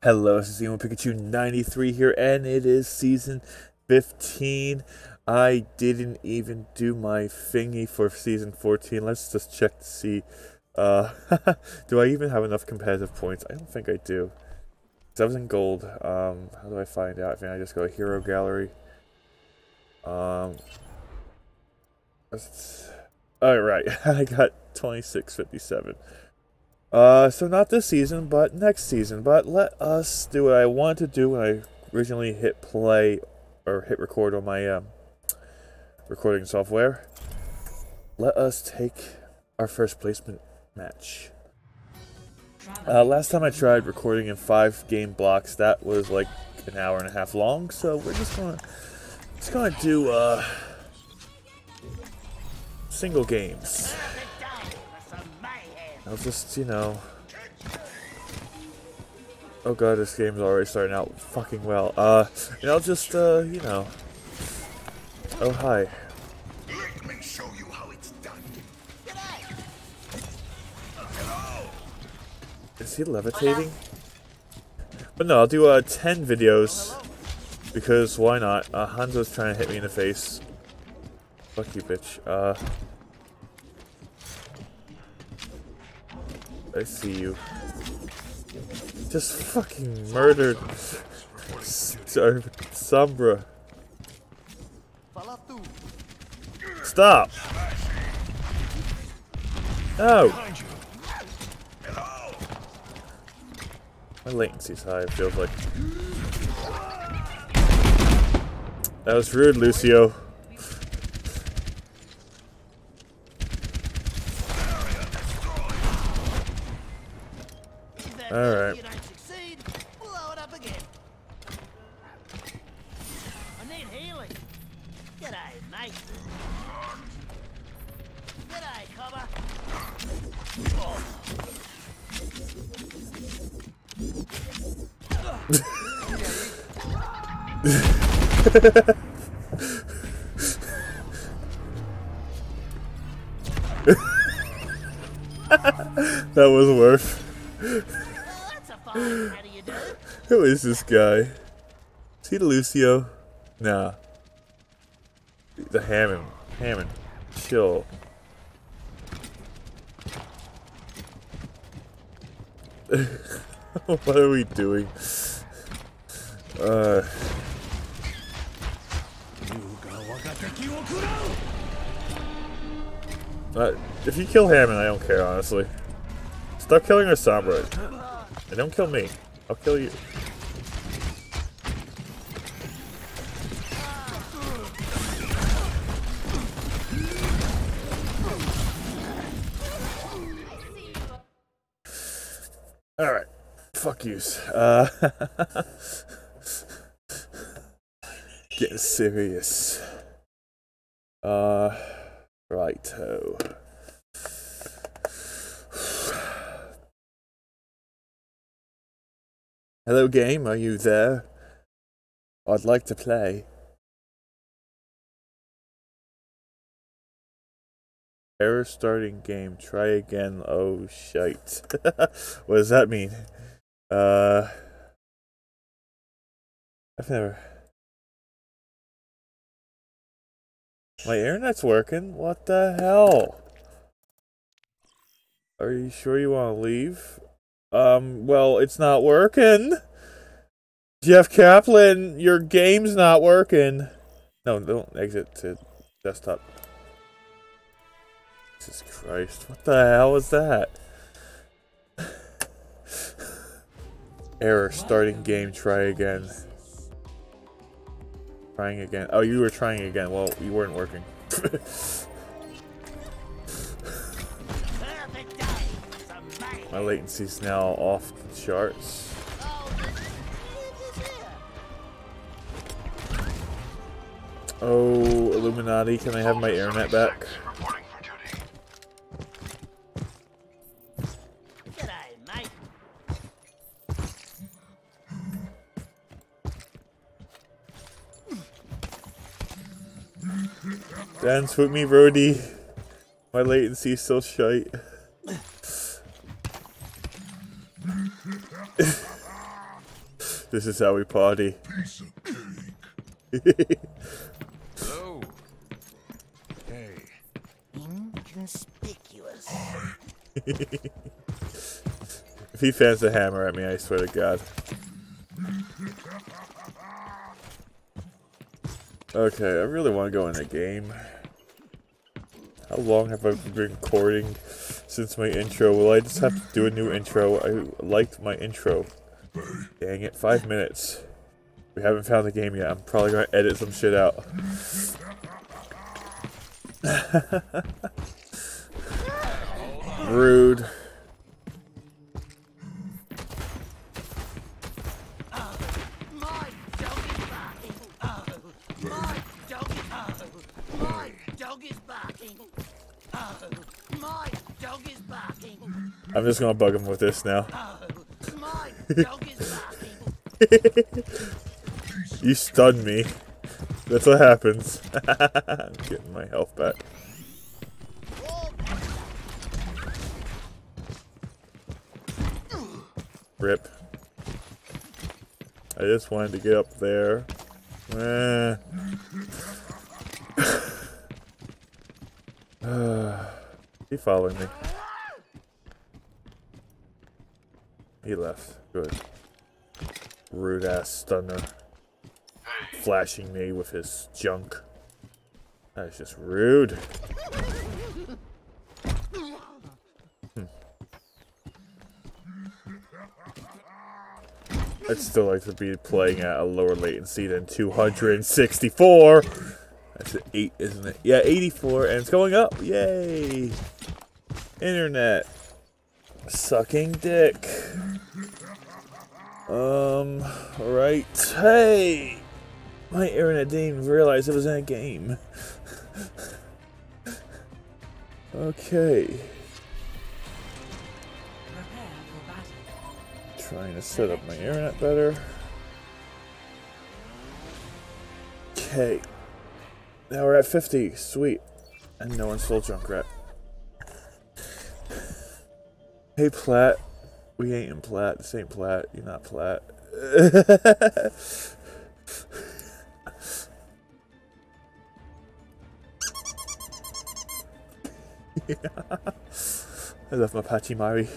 Hello, this is Emo Pikachu 93 here, and it is season 15. I didn't even do my thingy for season 14. Let's just check to see. Uh, do I even have enough competitive points? I don't think I do. So I was in gold. Um, how do I find out? I think I just go to Hero Gallery. Um, Alright, I got 2657. Uh, so not this season, but next season. But let us do what I wanted to do when I originally hit play or hit record on my um, recording software. Let us take our first placement match. Uh, last time I tried recording in five game blocks, that was like an hour and a half long. So we're just gonna just gonna do uh, single games. I'll just, you know... Oh god, this game's already starting out fucking well. Uh, and I'll just, uh, you know... Oh, hi. Let me show you how it's done. Is he levitating? But no, I'll do, uh, 10 videos. Because why not? Uh, Hanzo's trying to hit me in the face. Fuck you, bitch. Uh... I see you. Just fucking murdered Sombra. Stop! Oh! My latency's high, it feels like. That was rude, Lucio. Alright. Succeed, blow it. I need healing. G'day, mate. G'day, cobber. that was worth. Who is this guy? Is he Lucio? Nah. The Hammond. Hammond. Chill. what are we doing? Uh. Uh, if you kill Hammond, I don't care, honestly. Stop killing our Sombra. And don't kill me. I'll kill you. Alright. Fuck yous. Uh, serious. Uh, righto. Hello, game, are you there? I'd like to play. Error starting game. Try again. Oh, shite. what does that mean? Uh. I've never. My internet's working? What the hell? Are you sure you want to leave? Um, well, it's not working. Jeff Kaplan, your game's not working. No, don't exit to desktop. Jesus Christ, what the hell is that? Error, starting game, try again. Trying again. Oh, you were trying again. Well, you weren't working. My latency's now off the charts. Oh, Illuminati, can I have my internet back? Dance with me, Brody. My latency's still shite. This is how we party. Piece of cake. Hello. Hey. Inconspicuous. If he fans a hammer at me, I swear to God. Okay, I really want to go in the game. How long have I been recording since my intro? Will I just have to do a new intro? I liked my intro. Dang it, five minutes. We haven't found the game yet. I'm probably gonna edit some shit out. Rude. I'm just gonna bug him with this now. You stunned me. That's what happens. I'm getting my health back. Rip. I just wanted to get up there. Eh. he following me. He left. Good. Rude ass stunner. Flashing me with his junk. That's just rude. Hmm. I'd still like to be playing at a lower latency than 264. That's an 8, isn't it? Yeah, 84, and it's going up. Yay! Internet. Sucking dick. Um, right. Hey! My internet didn't realize it was in a game. okay. Trying to set up my internet better. Okay. Now we're at 50. Sweet. And no one stole Junkrat. Hey, Platt. We ain't in Platt. This ain't Platt. You're not Platt. I love my Pachimari.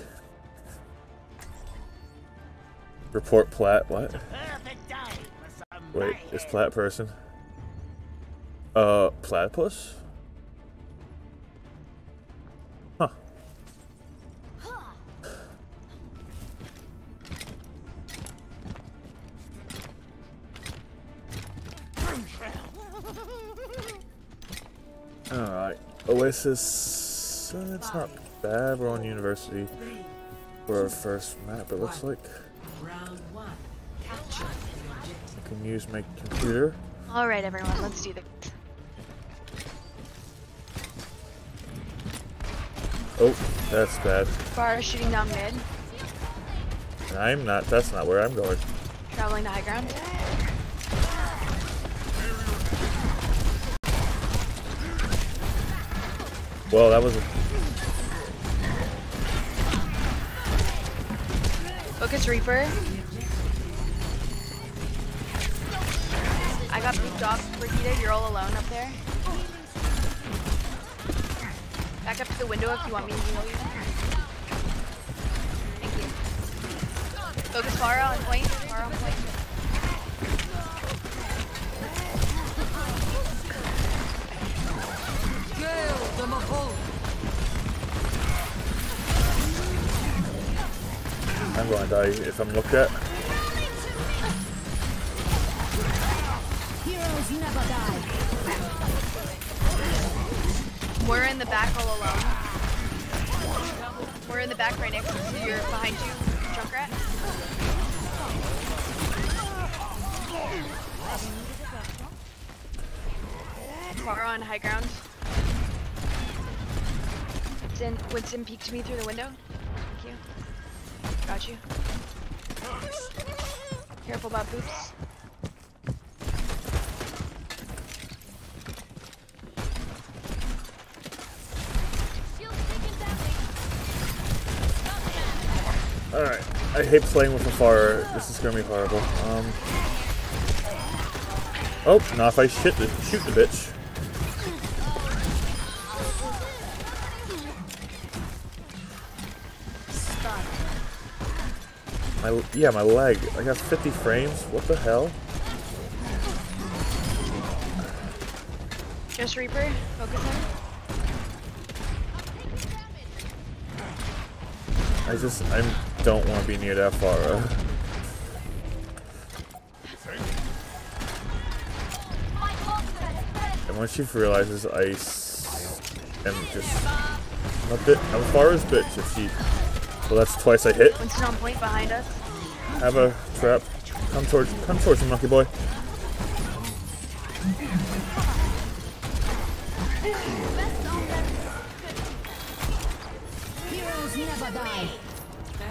Report Platt. What? Perfect day for some Wait, is Platt person? Uh, platypus? Oasis. Uh, it's not bad. We're on university for our first map, it looks like. Round one. Capture the objective. I can use my computer. All right, everyone, let's do this. Oh, that's bad. Bar shooting down mid, I'm not, that's not where I'm going. traveling to high ground. Well, that was a Focus Reaper. I got pooped off, Brigitte. You're all alone up there. Back up to the window if you want me to heal you. Thank you. Focus Pharah on point. Pharah on point. I'm gonna die if I'm looked at. Heroes never die. We're in the back all alone. We're in the back right next to you. Behind you, Junkrat. Pharah on high ground. Winston, Winston peeked me through the window. Thank you. Got you. Careful about boots. Alright. I hate playing with a fire. This is gonna be horrible. Um. Oh, not if I shit the, shoot the bitch. My yeah, my leg. I got 50 frames. What the hell? Just Reaper, focus him. I just I don't want to be near that far. And when she realizes I am just a bit, I'm a Pharah's bitch if she. Well, that's twice I hit. Winston on point behind us. Have a trap. Come towards, come towards me, monkey boy.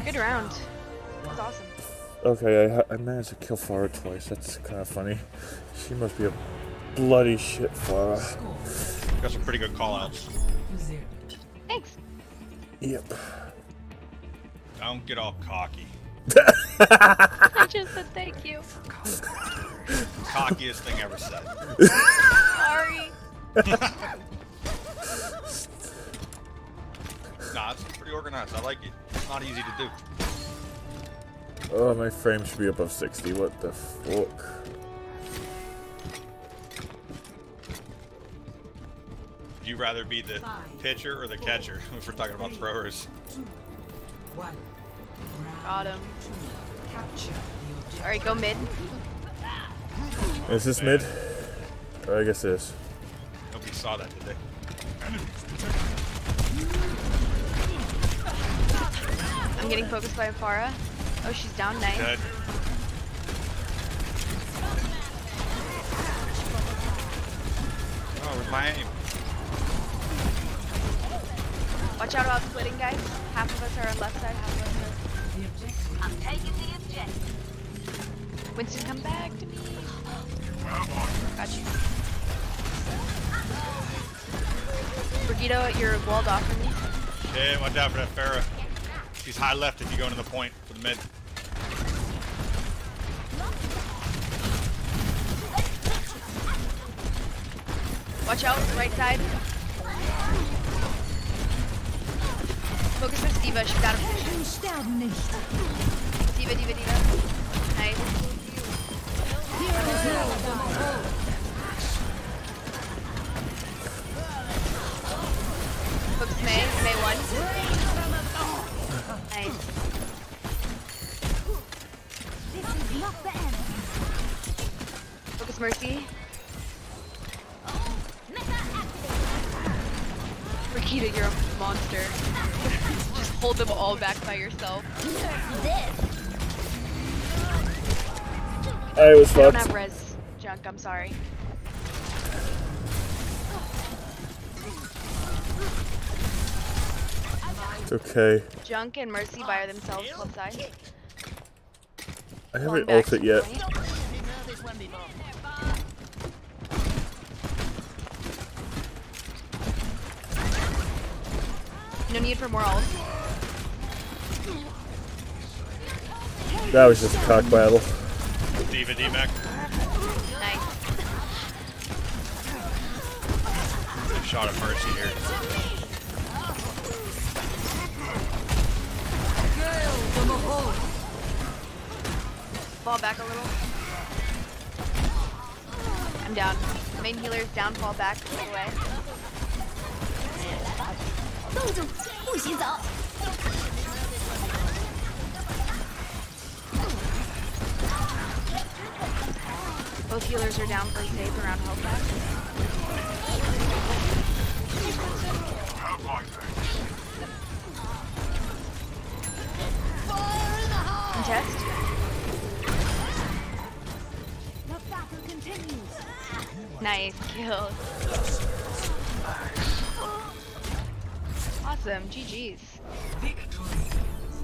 Good round. That was awesome. Okay, I, ha- I managed to kill Pharah twice. That's kind of funny. She must be a bloody shit, Pharah. Got some pretty good callouts. Thanks. Yep. Don't get all cocky. I just said thank you. Cockiest thing ever said. Sorry. Nah, it's pretty organized. I like it. It's not easy to do. Oh, my frame should be above 60. What the fuck? Would you rather be the pitcher or the catcher if we're talking about throwers? One. Got him. Capture the objective. Alright, go mid. Is this mid? Or I guess it is. Nobody saw that, did they? I'm getting focused by Pharah. Oh, she's down. Nice. Dead. Oh, where's my aim? Watch out about splitting, guys. Half of us are on left side, half of us The objective. I'm taking the objective. are. Winston, come back to me. Got you. Brigitte, you're walled off from me. Shit, watch out for that Pharah. She's high left if you go into the point for the mid. Watch out, right side. Focus with D.Va, she's out of position. D.Va, D.Va, D.Va. Nice. Focus Mei, Mei one. Nice. Focus Mercy. You're a monster. Just hold them all back by yourself. I was I don't fucked. have res junk, I'm sorry. Okay. Junk and Mercy by themselves left side. I haven't ulted yet. No need for more ult. That was just a cock battle. D.Va D-Mac. Nice. Good shot at Mercy here. Fall back a little. I'm down. Main healer's down, fall back a little way. 冻住，不许走！ Both healers are down for safe around health back. Contest. Nice kill. Awesome, GG's.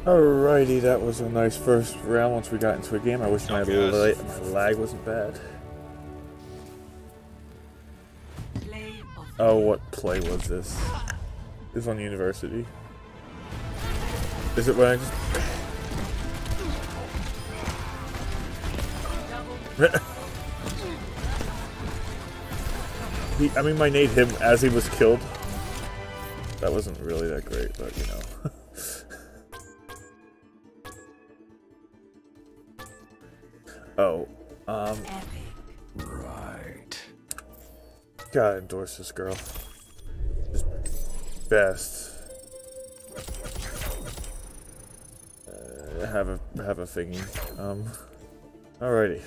Alrighty, that was a nice first round once we got into a game. I wish my, la my lag wasn't bad. Oh, what play was this? This on university. Is it when I just... he, I mean, my nade him as he was killed. That wasn't really that great, but you know. oh, um, Right. gotta endorse this girl. Just best. Uh, have a have a thingy. Um, alrighty.